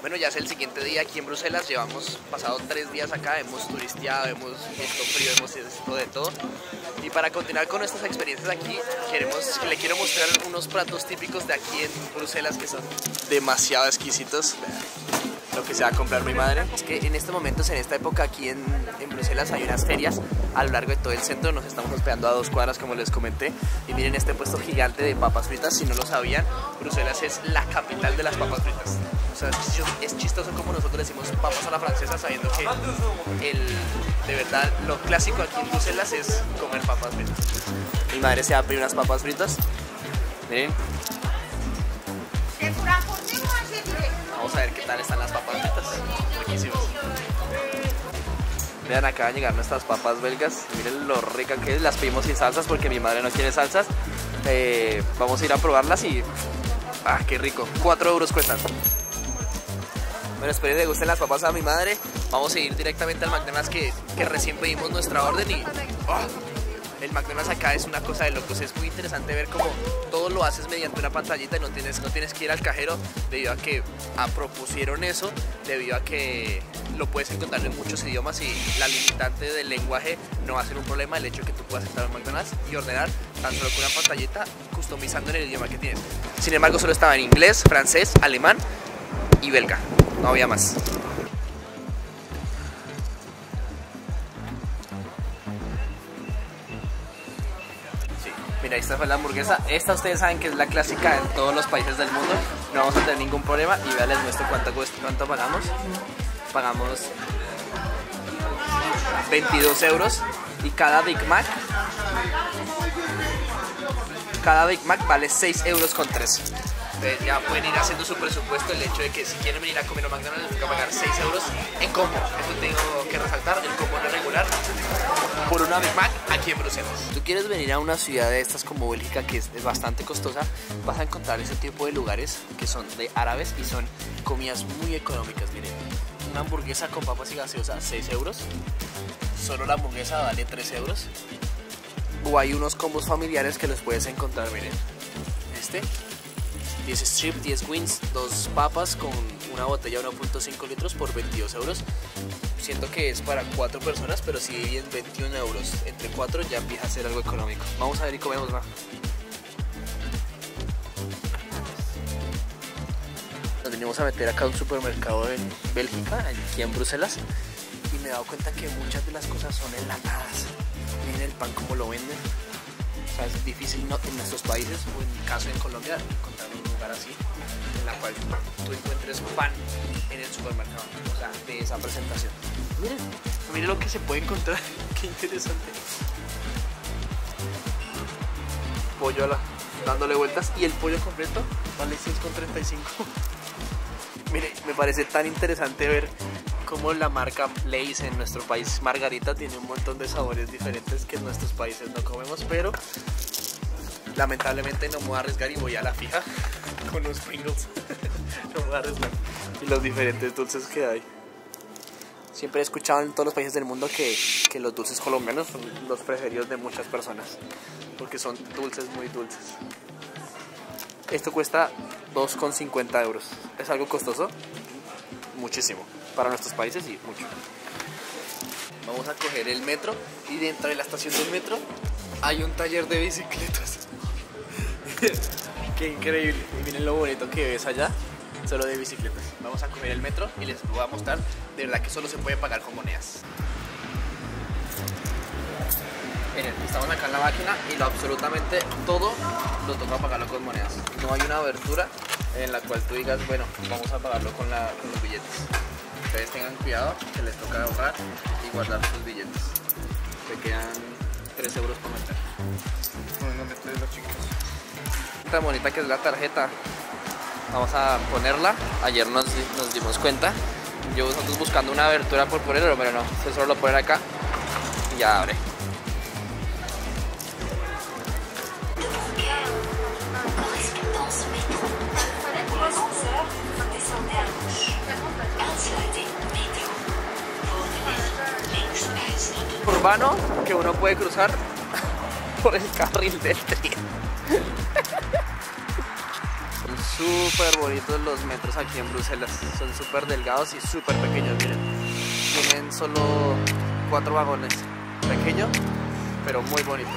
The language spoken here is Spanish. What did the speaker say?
Bueno, ya es el siguiente día aquí en Bruselas, llevamos pasado tres días acá, hemos turisteado, hemos visto frío, hemos visto de todo. Y para continuar con nuestras experiencias aquí, queremos, le quiero mostrar unos platos típicos de aquí en Bruselas que son demasiado exquisitos lo que se va a comprar mi madre. Es que en estos momentos, en esta época aquí en, en, Bruselas hay unas ferias a lo largo de todo el centro. Nos estamos hospedando a dos cuadras, como les comenté. Y miren este puesto gigante de papas fritas. Si no lo sabían, Bruselas es la capital de las papas fritas. O sea, es chistoso como nosotros decimos papas a la francesa sabiendo que el, de verdad lo clásico aquí en Bruselas es comer papas fritas. Mi madre se va a pedir unas papas fritas. Miren. Vamos a ver qué tal están las papas fritas. Riquísimas. Vean, acaban de llegar nuestras papas belgas. Miren lo rica que es. Las pedimos sin salsas porque mi madre no quiere salsas. Eh, vamos a ir a probarlas y... ¡Ah, qué rico! 4 euros cuestan. Bueno, espero que les gusten las papas a mi madre. Vamos a ir directamente al McDonald's que, que recién pedimos nuestra orden y... ¡oh! El McDonald's acá es una cosa de locos, es muy interesante ver cómo todo lo haces mediante una pantallita y no tienes, no tienes que ir al cajero debido a que a propusieron eso, debido a que lo puedes encontrar en muchos idiomas y la limitante del lenguaje no va a ser un problema el hecho de que tú puedas entrar en McDonald's y ordenar tan solo con una pantallita customizando en el idioma que tienes. Sin embargo, solo estaba en inglés, francés, alemán y belga, no había más. Mira, esta fue la hamburguesa. Esta ustedes saben que es la clásica en todos los países del mundo. No vamos a tener ningún problema. Y vean, les muestro cuánto, pagamos. Pagamos 22 euros. Y cada Big Mac cada Big Mac vale 6 euros con 3 Entonces ya pueden ir haciendo su presupuesto el hecho de que si quieren venir a comer a McDonald's les que pagar 6 euros en combo. Esto tengo que resaltar, por una Big Mac aquí en Bruselas. Si tú quieres venir a una ciudad de estas como Bélgica que es, bastante costosa, vas a encontrar ese tipo de lugares que son de árabes y son comidas muy económicas. Miren, una hamburguesa con papas y gaseosa 6 euros. Solo la hamburguesa vale 3 euros. O hay unos combos familiares que los puedes encontrar, miren. Este, 10 strip, 10 wings, dos papas con una botella 1.5 litros por 22 euros. Siento que es para 4 personas, pero si bien 21 euros entre 4 ya empieza a ser algo económico. Vamos a ver y comemos más. Nos venimos a meter acá a un supermercado en Bélgica, aquí en Bruselas, y me he dado cuenta que muchas de las cosas son enlatadas. Miren el pan como lo venden. Es difícil en nuestros países, o en mi caso en Colombia, encontrar un lugar así, en la cual tú encuentres pan en el supermercado. O sea, de esa presentación. Miren, miren lo que se puede encontrar. Qué interesante. Pollo a la, dándole vueltas y el pollo completo vale 6,35. Mire, me parece tan interesante ver cómo la marca Lay's en nuestro país Margarita tiene un montón de sabores diferentes que en nuestros países no comemos, pero lamentablemente no me voy a arriesgar y voy a la fija con los Pringles. no me voy a arriesgar. Y los diferentes dulces que hay. Siempre he escuchado en todos los países del mundo que, que los dulces colombianos son los preferidos de muchas personas, porque son dulces muy dulces. Esto cuesta 2,50 euros. ¿Es algo costoso? Muchísimo. Para nuestros países sí, mucho. Vamos a coger el metro y dentro de la estación del metro hay un taller de bicicletas. Qué increíble. Y miren lo bonito que ves allá. Solo de bicicletas. Vamos a coger el metro y les voy a mostrar de verdad que solo se puede pagar con monedas. Miren, estamos acá en la máquina y lo absolutamente todo lo toca pagarlo con monedas. No hay una abertura en la cual tú digas, bueno, vamos a pagarlo con, la, con los billetes. Ustedes tengan cuidado que les toca ahorrar y guardar sus billetes. Se quedan 3 euros por meter. bonita que es la tarjeta. Vamos a ponerla. Ayer nos, nos dimos cuenta. Yo nosotros buscando una abertura por ponerlo, pero no. Usted solo lo ponen acá y ya abre. Urbano que uno puede cruzar por el carril del tren. súper bonitos los metros aquí en Bruselas. Son súper delgados y súper pequeños, miren. Tienen solo cuatro vagones. Pequeño, pero muy bonito.